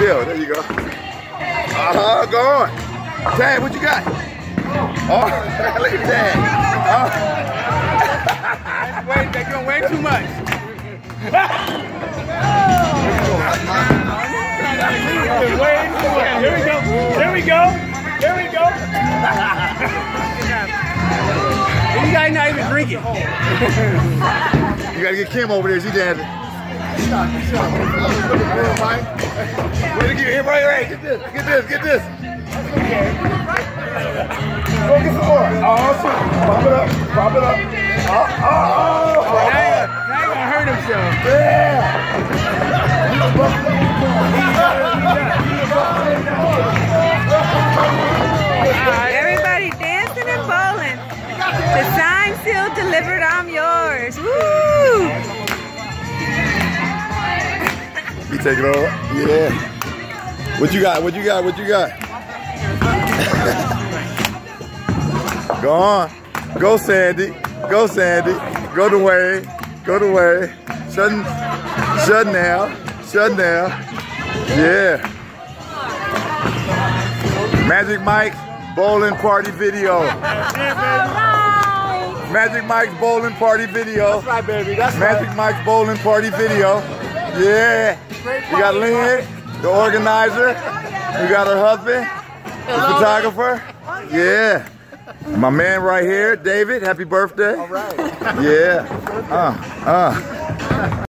Still, there you go. Uh-huh, go on. Tad, what you got? Oh, look at that. Oh. wait, they're doing way too much. way. Here we go. Here we go. Here we go. you guys not even drinking. you gotta get Kim over there. She dancing. To get this, get this, get this. Go get some more. Oh, shit. Pop it up, pop it up. Oh, oh, oh. Now, now he gonna hurt himself. Yeah. Everybody dancing and bowling. The sign still delivered, I'm yours. Woo! You take it over? Yeah. What you got? What you got? What you got? Go on. Go, Sandy. Go, Sandy. Go the way. Go the way. Shut, shut now. Shut now. Yeah. Magic Mike's bowling party video. Magic Mike's bowling party video. That's right, baby. That's Magic. Mike's bowling party video. Yeah. We got Lynn, the organizer. We got her husband, the photographer. Yeah. My man right here, David. Happy birthday. All right. Yeah. Uh, uh.